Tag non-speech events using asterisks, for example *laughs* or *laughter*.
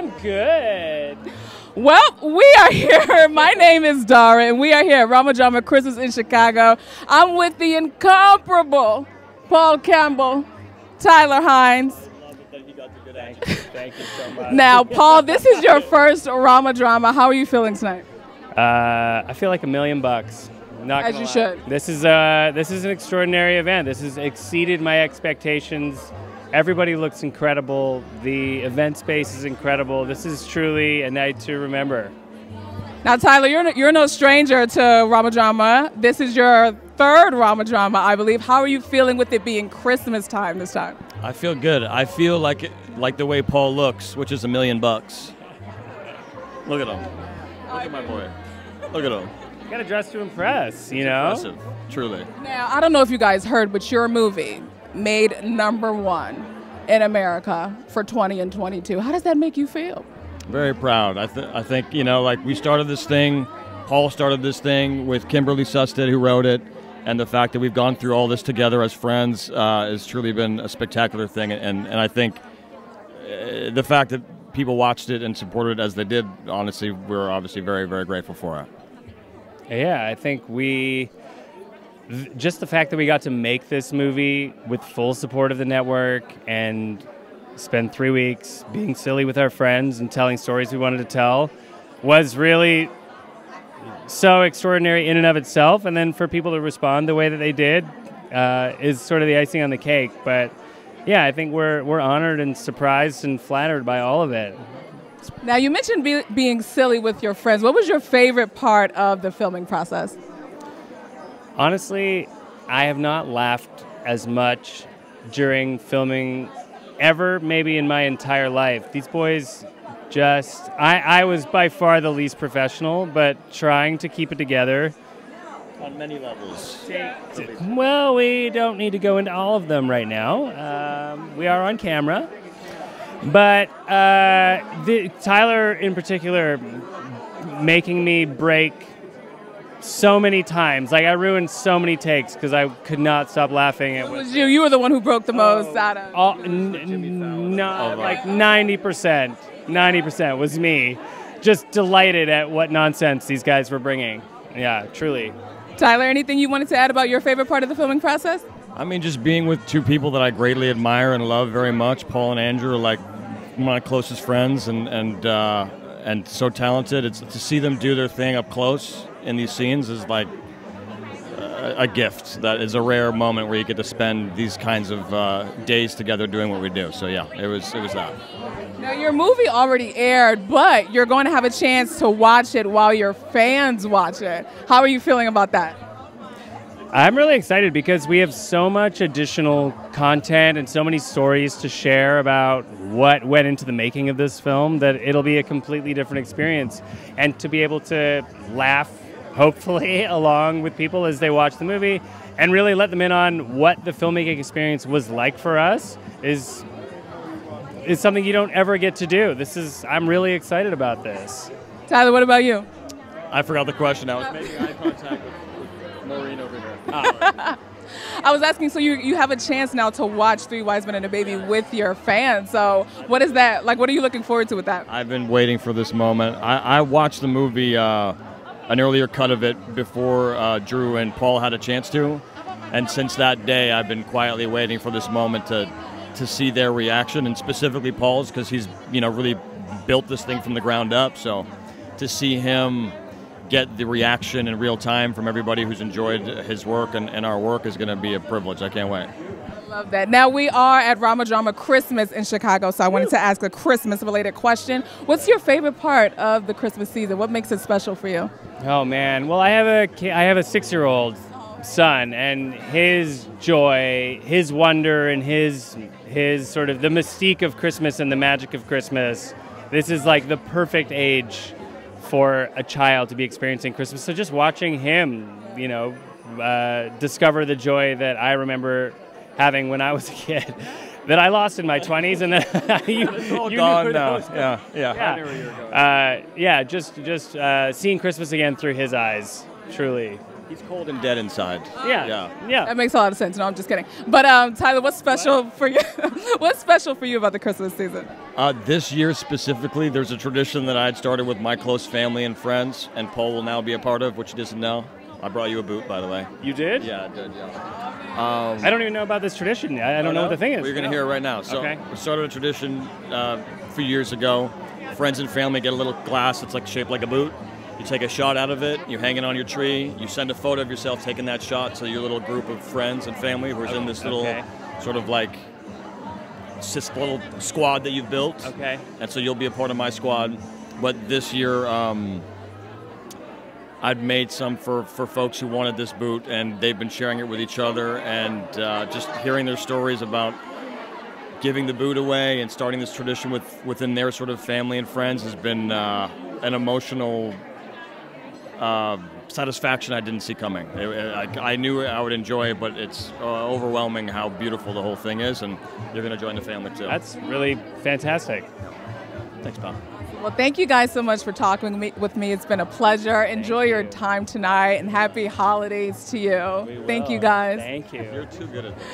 I'm good. Well, we are here. *laughs* My name is Dara, and we are here at RomaDrama Christmas in Chicago. I'm with the incomparable Paul Campbell, Tyler Hynes. Thank you so much. Now, *laughs* Paul, this is your first RomaDrama. How are you feeling tonight? Uh, I feel like a million bucks. Not As you lie. should. This is uh, this is an extraordinary event. This has exceeded my expectations. Everybody looks incredible. The event space is incredible. This is truly a night to remember. Now, Tyler, you're no, you're no stranger to RomaDrama. This is your third RomaDrama, I believe. How are you feeling with it being Christmas time this time? I feel good. I feel like it, like the way Paul looks, which is a million bucks. Look at him. Look at my boy. Look at him. You gotta dress to impress, you know. Impressive, truly. Now, I don't know if you guys heard, but your movie made number one in America for 20 and 22. How does that make you feel? Very proud. I, th- I think you know, like we started this thing. Paul started this thing with Kimberley Sustad, who wrote it, and the fact that we've gone through all this together as friends uh, has truly been a spectacular thing. And and I think uh, the fact that people watched it and supported it as they did, honestly, we're obviously very very grateful for it. Yeah, I think we th- just the fact that we got to make this movie with full support of the network and spend three weeks being silly with our friends and telling stories we wanted to tell was really so extraordinary in and of itself. And then for people to respond the way that they did uh, is sort of the icing on the cake. But yeah, I think we're we're honored and surprised and flattered by all of it. Now, you mentioned be- being silly with your friends. What was your favorite part of the filming process? Honestly, I have not laughed as much during filming ever, maybe in my entire life. These boys just, I, I was by far the least professional, but trying to keep it together. On many levels. Well, we don't need to go into all of them right now. Um, we are on camera. But uh, the, Tyler, in particular, making me break so many times. Like, I ruined so many takes because I could not stop laughing. It It was was you. You were the one who broke the most out of. all, n- n- no, Oh, like 90%. 90% was me. Just delighted at what nonsense these guys were bringing. Yeah, truly. Tyler, anything you wanted to add about your favorite part of the filming process? I mean, just being with two people that I greatly admire and love very much. Paul and Andrew are like my closest friends, and and uh, and so talented. It's to see them do their thing up close in these scenes is like a, a gift. That is a rare moment where you get to spend these kinds of uh, days together doing what we do. So yeah, it was it was that. Now, your movie already aired, but you're going to have a chance to watch it while your fans watch it. How are you feeling about that? I'm really excited because we have so much additional content and so many stories to share about what went into the making of this film that it'll be a completely different experience. And to be able to laugh, hopefully, *laughs* along with people as they watch the movie and really let them in on what the filmmaking experience was like for us is is something you don't ever get to do. This is I'm really excited about this. Tyler, what about you? I forgot the question. I was *laughs* making eye contact with Maureen over here. *laughs* I was asking, so you, you have a chance now to watch Three Wise Men and a Baby with your fans. So, what is that? Like, what are you looking forward to with that? I've been waiting for this moment. I, I watched the movie, uh, an earlier cut of it before uh, Drew and Paul had a chance to, and since that day, I've been quietly waiting for this moment to to see their reaction, and specifically Paul's, because he's you know really built this thing from the ground up. So to see him get the reaction in real time from everybody who's enjoyed his work and, and our work is going to be a privilege. I can't wait. Love that. Now, we are at RomaDrama Christmas in Chicago, so I wanted to ask a Christmas related question. What's your favorite part of the Christmas season? What makes it special for you? Oh man. Well, I have a I have a 6-year-old son and his joy, his wonder and his his sort of the mystique of Christmas and the magic of Christmas. This is like the perfect age for a child to be experiencing Christmas. So just watching him, you know, uh, discover the joy that I remember having when I was a kid. That I lost in my 20s, and then *laughs* you, you knew gone where now. was. Yeah, yeah. Yeah. Uh, yeah, just just uh, seeing Christmas again through his eyes, truly. He's cold and dead inside. Yeah. Yeah. Yeah. That makes a lot of sense. No, I'm just kidding. But um, Tyler, what's special for you? *laughs* what's special for you about the Christmas season? Uh, this year specifically, there's a tradition that I had started with my close family and friends, and Paul will now be a part of, which he doesn't know. I brought you a boot, by the way. You did? Yeah, I did. Yeah. Um, I don't even know about this tradition. I, I don't know what the thing is. You're going to No. hear it right now. So Okay. we started a tradition uh, a few years ago. Friends and family get a little glass that's like shaped like a boot. You take a shot out of it. You hang it on your tree. You send a photo of yourself taking that shot to your little group of friends and family who's in this little Okay. sort of like this little squad that you've built. Okay. And so you'll be a part of my squad. But this year, um, I'd made some for, for folks who wanted this boot, and they've been sharing it with each other, and uh, just hearing their stories about giving the boot away and starting this tradition with within their sort of family and friends has been uh, an emotional uh, satisfaction I didn't see coming. It- it- I, I knew I would enjoy it, but it's uh, overwhelming how beautiful the whole thing is, and you're going to join the family too. That's really fantastic. Thanks, pal. Well, thank you guys so much for talking with me. It's been a pleasure. Enjoy your time tonight, and happy holidays to you. We Thank you guys. Thank you. You're too good at this.